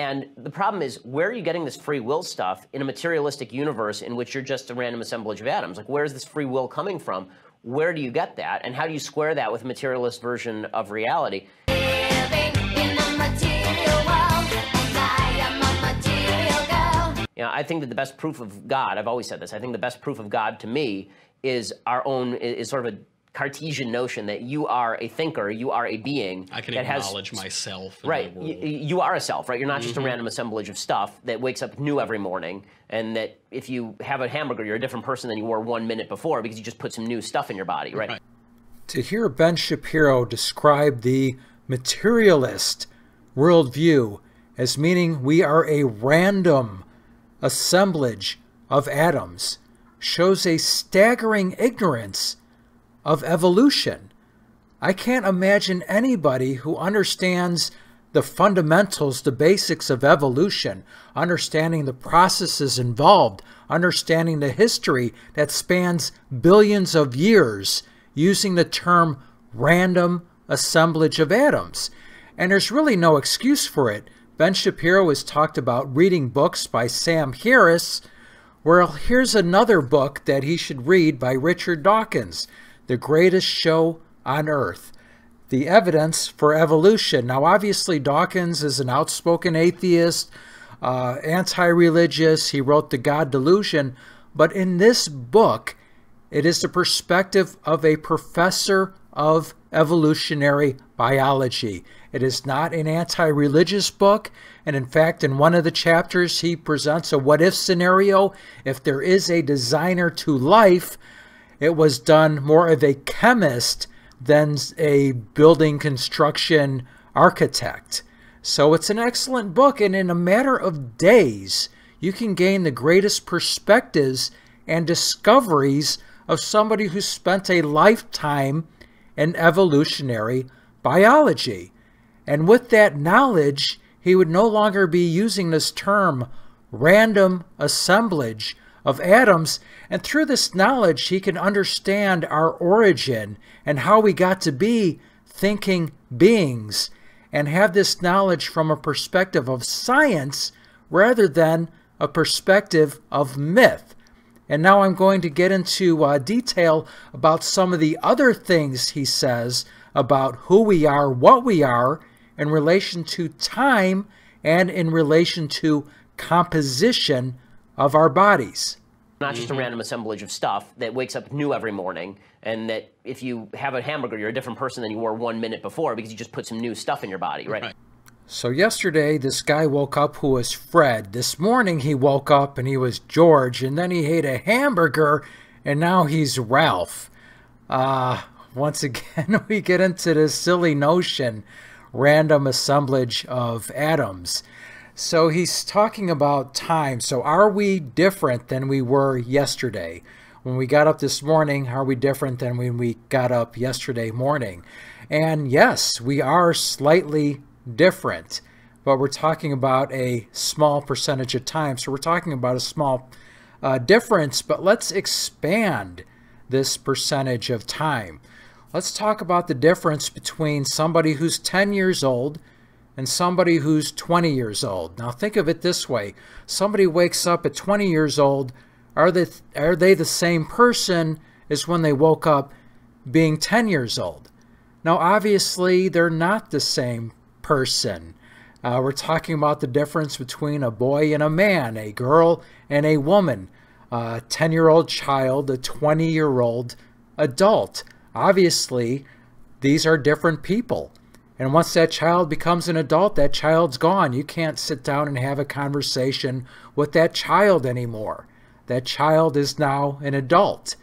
And the problem is, where are you getting this free will stuff in a materialistic universe in which you're just a random assemblage of atoms? Like, where is this free will coming from? Where do you get that? And how do you square that with a materialist version of reality? You know, I think that the best proof of God, I've always said this, I think the best proof of God to me is our own, is sort of a Cartesian notion that you are a thinker, you are a being. I can that acknowledge has, myself. right. You, you, are a self, right? You're not just mm-hmm. a random assemblage of stuff that wakes up new every morning, and that if you have a hamburger, you're a different person than you were one minute before because you just put some new stuff in your body, right? right. To hear Ben Shapiro describe the materialist worldview as meaning we are a random assemblage of atoms shows a staggering ignorance of evolution. I can't imagine anybody who understands the fundamentals, the basics of evolution, understanding the processes involved, understanding the history that spans billions of years, using the term random assemblage of atoms. And there's really no excuse for it. Ben Shapiro has talked about reading books by Sam Harris. Well, here's another book that he should read by Richard Dawkins the greatest show on earth. The evidence for evolution. Now, obviously, Dawkins is an outspoken atheist, uh, anti religious. He wrote The God Delusion. But in this book, it is the perspective of a professor of evolutionary biology. It is not an anti religious book. And in fact, in one of the chapters, he presents a what if scenario. If there is a designer to life, it was done more of a chemist than a building construction architect. So it's an excellent book, and in a matter of days, you can gain the greatest perspectives and discoveries of somebody who spent a lifetime in evolutionary biology. And with that knowledge, he would no longer be using this term random assemblage of atoms, and through this knowledge, he can understand our origin and how we got to be thinking beings, and have this knowledge from a perspective of science rather than a perspective of myth. And now I'm going to get into uh, detail about some of the other things he says about who we are, what we are, in relation to time and in relation to composition of our bodies. Not just mm-hmm. a random assemblage of stuff that wakes up new every morning, and that if you have a hamburger, you're a different person than you were one minute before because you just put some new stuff in your body, right? right. So, yesterday, this guy woke up who was Fred. This morning, he woke up and he was George, and then he ate a hamburger, and now he's Ralph. Uh, once again, we get into this silly notion random assemblage of atoms. So he's talking about time. So are we different than we were yesterday? When we got up this morning, are we different than when we got up yesterday morning? And yes, we are slightly different, but we're talking about a small percentage of time. So we're talking about a small uh, difference, but let's expand this percentage of time. Let's talk about the difference between somebody who's 10 years old and somebody who's 20 years old. Now think of it this way. Somebody wakes up at 20 years old, are they are they the same person as when they woke up being 10 years old? Now obviously they're not the same person. Uh, we're talking about the difference between a boy and a man, a girl and a woman, a 10 year old child, a 20 year old adult. Obviously, these are different people. And once that child becomes an adult, that child's gone. You can't sit down and have a conversation with that child anymore. That child is now an adult.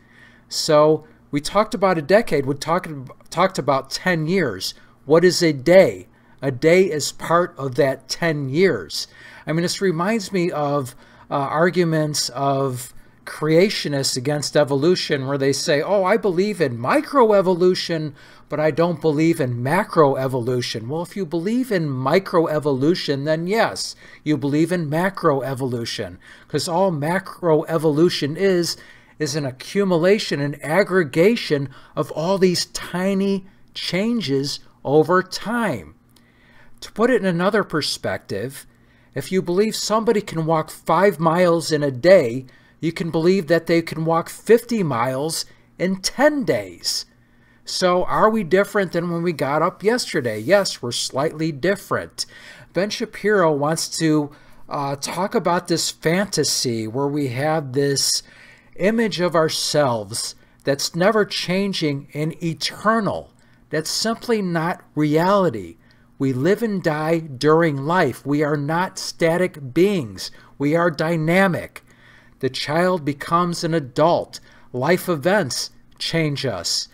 So we talked about a decade. We talked, talked about 10 years. What is a day? A day is part of that 10 years. I mean, this reminds me of uh, arguments of creationists against evolution where they say, oh, I believe in microevolution, but I don't believe in macroevolution. Well, if you believe in microevolution, then yes, you believe in macroevolution, because all macroevolution is is an accumulation, an aggregation of all these tiny changes over time. To put it in another perspective, If you believe somebody can walk five miles in a day, you can believe that they can walk 50 miles in 10 days. So, are we different than when we got up yesterday? Yes, we're slightly different. Ben Shapiro wants to uh, talk about this fantasy where we have this image of ourselves that's never changing and eternal. That's simply not reality. We live and die during life. We are not static beings. We are dynamic. The child becomes an adult. Life events change us.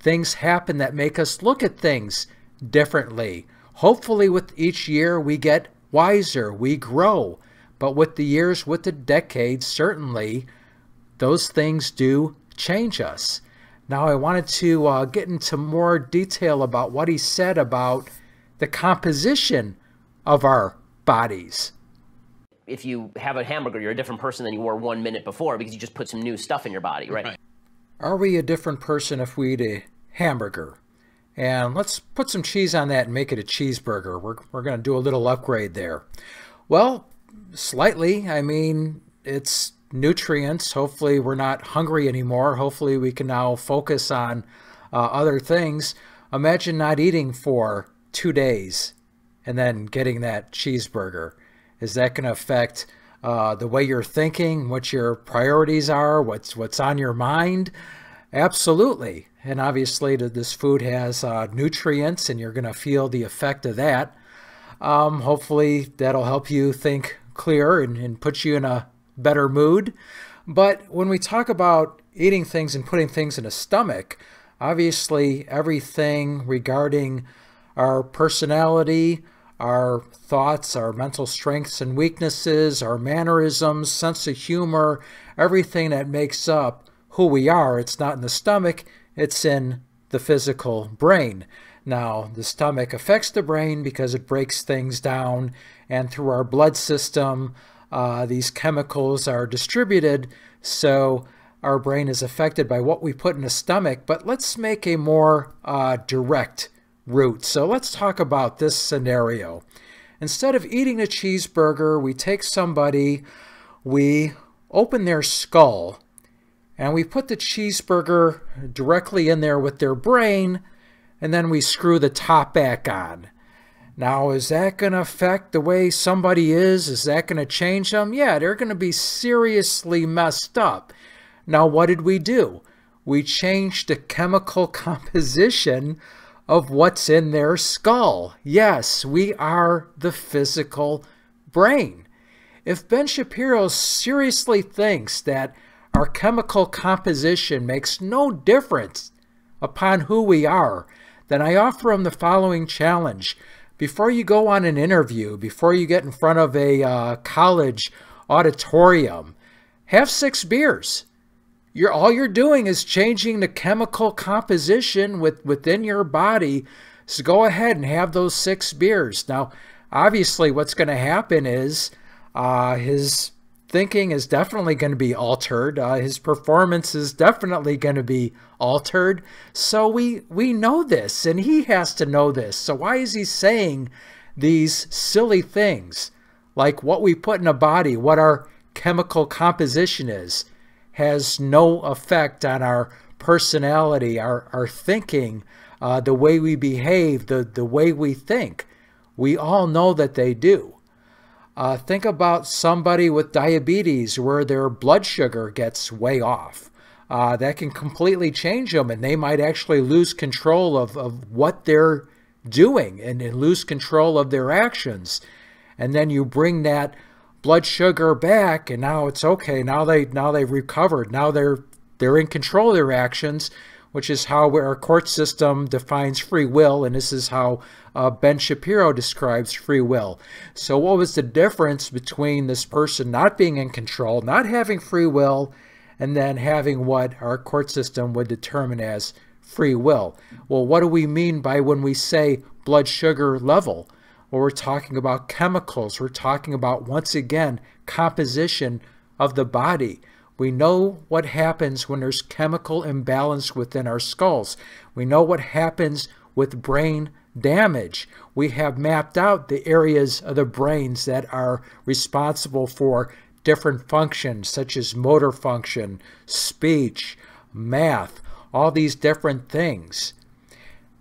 Things happen that make us look at things differently. Hopefully, with each year, we get wiser, we grow. But with the years, with the decades, certainly, those things do change us. Now, I wanted to uh, get into more detail about what he said about the composition of our bodies. If you have a hamburger, you're a different person than you were one minute before because you just put some new stuff in your body, right? right. Are we a different person if we eat a hamburger? And let's put some cheese on that and make it a cheeseburger. We're, we're going to do a little upgrade there. Well, slightly. I mean, it's nutrients. Hopefully, we're not hungry anymore. Hopefully, we can now focus on uh, other things. Imagine not eating for two days and then getting that cheeseburger. Is that going to affect uh, the way you're thinking, what your priorities are, what's what's on your mind? Absolutely. And obviously, this food has uh, nutrients, and you're going to feel the effect of that. Um, hopefully, that'll help you think clearer and, and put you in a better mood. But when we talk about eating things and putting things in a stomach, obviously everything regarding our personality, our thoughts, our mental strengths and weaknesses, our mannerisms, sense of humor, everything that makes up who we are, it's not in the stomach, it's in the physical brain. Now, the stomach affects the brain because it breaks things down, and through our blood system, uh, these chemicals are distributed. So, our brain is affected by what we put in the stomach. But let's make a more uh, direct route. So, let's talk about this scenario. Instead of eating a cheeseburger, we take somebody, we open their skull, and we put the cheeseburger directly in there with their brain and then we screw the top back on. Now, is that going to affect the way somebody is? Is that going to change them? Yeah, they're going to be seriously messed up. Now, what did we do? We changed the chemical composition of what's in their skull. Yes, we are the physical brain. If Ben Shapiro seriously thinks that our chemical composition makes no difference upon who we are, then I offer him the following challenge. Before you go on an interview, before you get in front of a uh, college auditorium, have six beers. You're, all you're doing is changing the chemical composition with, within your body. So go ahead and have those six beers. Now, obviously, what's going to happen is uh, his thinking is definitely going to be altered. Uh, his performance is definitely going to be altered. So we we know this, and he has to know this. So why is he saying these silly things like what we put in a body, what our chemical composition is, has no effect on our personality, our our thinking, uh, the way we behave, the the way we think. We all know that they do. Uh, think about somebody with diabetes where their blood sugar gets way off. Uh, that can completely change them, and they might actually lose control of, of what they're doing and, and lose control of their actions. And then you bring that blood sugar back, and now it's okay. Now they now they've recovered. Now they're they're in control of their actions which is how our court system defines free will, and this is how uh, Ben Shapiro describes free will. So, what was the difference between this person not being in control, not having free will, and then having what our court system would determine as free will? Well, what do we mean by when we say blood sugar level? We're talking about chemicals. We're talking about, once again, composition of the body. We know what happens when there's chemical imbalance within our skulls. We know what happens with brain damage. We have mapped out the areas of the brains that are responsible for different functions, such as motor function, speech, math, all these different things.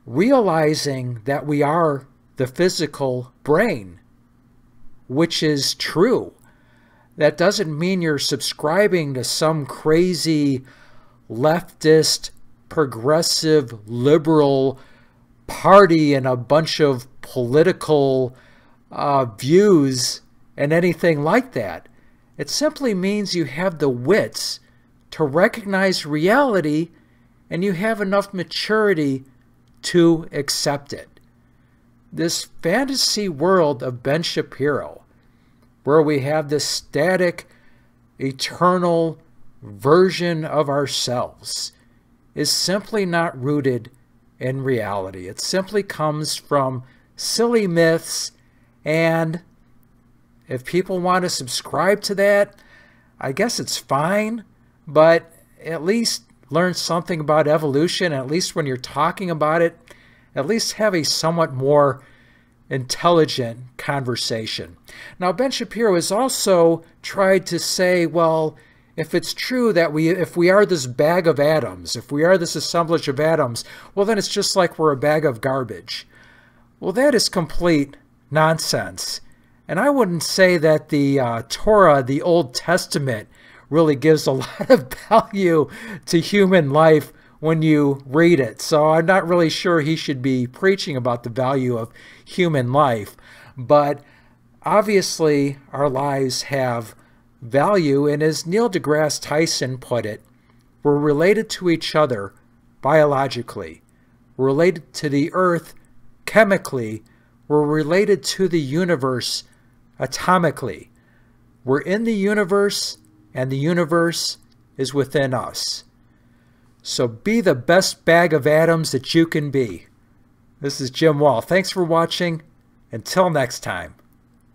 Realizing that we are the physical brain, which is true. That doesn't mean you're subscribing to some crazy leftist, progressive, liberal party and a bunch of political uh, views and anything like that. It simply means you have the wits to recognize reality and you have enough maturity to accept it. This fantasy world of Ben Shapiro, where we have this static, eternal version of ourselves, is simply not rooted in reality. It simply comes from silly myths, and if people want to subscribe to that, I guess it's fine, but at least learn something about evolution. At least when you're talking about it, at least have a somewhat more intelligent conversation. Now, Ben Shapiro has also tried to say, well, if it's true that we if we are this bag of atoms, if we are this assemblage of atoms, well then it's just like we're a bag of garbage. Well, that is complete nonsense. And I wouldn't say that the uh, Torah, the Old Testament, really gives a lot of value to human life when you read it. So I'm not really sure he should be preaching about the value of human life. But obviously, our lives have value, and as Neil deGrasse Tyson put it, we're related to each other biologically, we're related to the earth chemically, we're related to the universe atomically. We're in the universe, and the universe is within us. So be the best bag of atoms that you can be. This is Jim Wall. Thanks for watching. Until next time.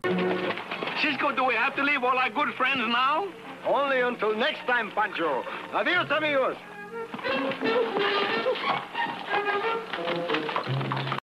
Cisco, do we have to leave all our good friends now? Only until next time, Pancho. Adios, amigos.